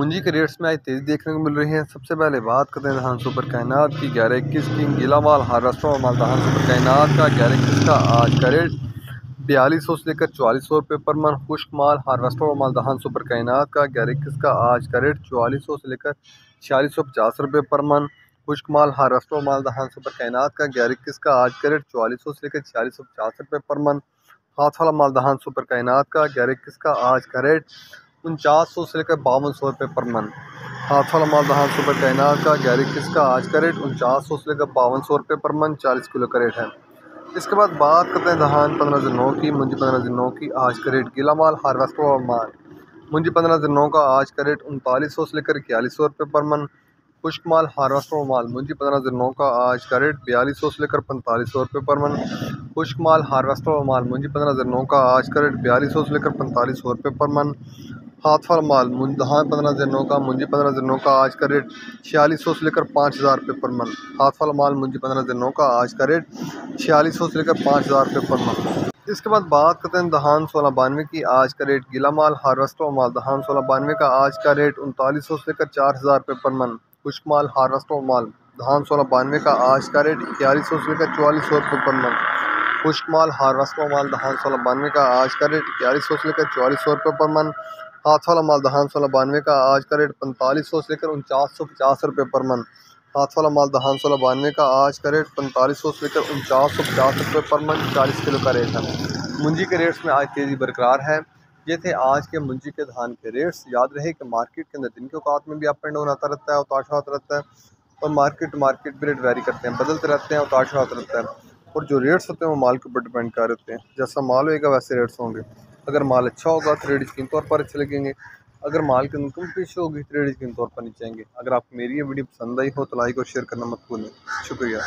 मुंजी के रेट्स में आज तेज़ी देखने को मिल रही है। सबसे पहले बात करते हैं धान सुपर कायनात की। ग्यारह इक्कीस की गीला माल हार्वेस्टर और माल धान सुपर कायनात का। ग्यारह इक्कीस का आज का रेट बयालीस सौ से लेकर चवालीस सौ रुपये पर मन खुश्क माल हार्वेस्टर और माल धान सुपर कायनात का। ग्यारह इक्कीस का आज का रेट चवालीस सौ से लेकर छियालीस सौ पचास रुपये पर मन खुश्क माल हार्वेस्टर और माल धान सुपर कायनात का। ग्यारह इक्कीस का आज का रेट चवालीस सौ से लेकर छियालीस सौ पचास रुपये पर मन हाथ वाला माल धान सुपर कायनात का। ग्यारह इक्कीस का आज का रेट उनचास सौ से लेकर बावन सौ रुपये पर मन। हाथ वाला माल दहान सुपर कैनार का ग्यारह इक्कीस का, आज का रेट उनचास सौ से लेकर बावन सौ रुपये पर मन, चालीस किलो का रेट है। इसके बाद बात करते हैं दहान पंद्रह सौ नौ की, मुंजी पंद्रह सौ नौ की, आज का रेट गीला माल हार्वेस्टर और माल। मुंजी पंद्रह सौ नौ का, आज का रेट उनतालीस सौ से लेकर इक्यालीस सौ रुपये पर मन। खुश्क माल हार्वेस्टर और माल, मुंजी पंद्रह सौ नौ का, आज का रेट बयालीस सौ से लेकर पैंतालीस सौ रुपये पर मन। खुश्क माल हार्वेस्टर और माल, मुंजी पंद्रह सौ नौ का, आज का रेट बयालीस सौ से लेकर पैंतालीस सौ रुपये पर मन। हाथ फल माल। धान पंद्रह जनों का, मुंजी पंद्रह जनों का आज का रेट छियालीस सौ से लेकर पाँच हज़ार रुपये पर मन हाथ फल माल मुंजी पंद्रह जनों का आज का रेट छियालीस सौ से लेकर पाँच हज़ार रुपये पर मन इसके बाद बात करते हैं दहान सोलह बानवे की, आज का रेट गीला माल, हार्वेस्टर माल। दहान सोलह बानवे का आज का रेट उनतालीस सौ से लेकर चार हज़ार रुपये पर मन खुश्क माल, हार्वेस्टर माल। धान सोलह बानवे का आज का रेट इक्यालीस सौ से लेकर चवालीस सौ रुपये पर मन खुश्क माल, हार्वेस्टर माल। धान सोलह बानवे का आज का रेट इक्यालीस सौ से लेकर चवालीस सौ रुपये पर मन हाथ वाला माल दहान सोलह बानवे का, आज का रेट पैंतालीस सौ से लेकर उनचास सौ पचास रुपये पर मन। हाथ वाला माल दहान सोलह बानवे का, आज का रेट पैंतालीस सौ से लेकर उनचास सौ पचास रुपये पर मन, चालीस किलो का रेट है। मुंजी के रेट्स में आज तेज़ी बरकरार है। ये थे आज के मुंजी के धान के रेट्स। याद रहे कि मार्केट के अंदर दिन के औकात में भी अप एंड डाउन आता रहता है उतार आता रहता है, और मार्केट मार्केट भी रेट वेरी करते हैं, बदलते रहते हैं उतार आता रहता है। और जो रेट्स होते हैं, वो माल के ऊपर डिपेंड कर रहते हैं। जैसा माल होएगा, वैसे रेट्स होंगे। अगर माल अच्छा होगा रेट यकीन तौर पर अच्छे लगेंगे। अगर माल की इनकम पेश होगी रेट यकीन तौर पर नीचे आएँगे। अगर आप मेरी ये वीडियो पसंद आई हो तो लाइक और शेयर करना मत भूलें। शुक्रिया।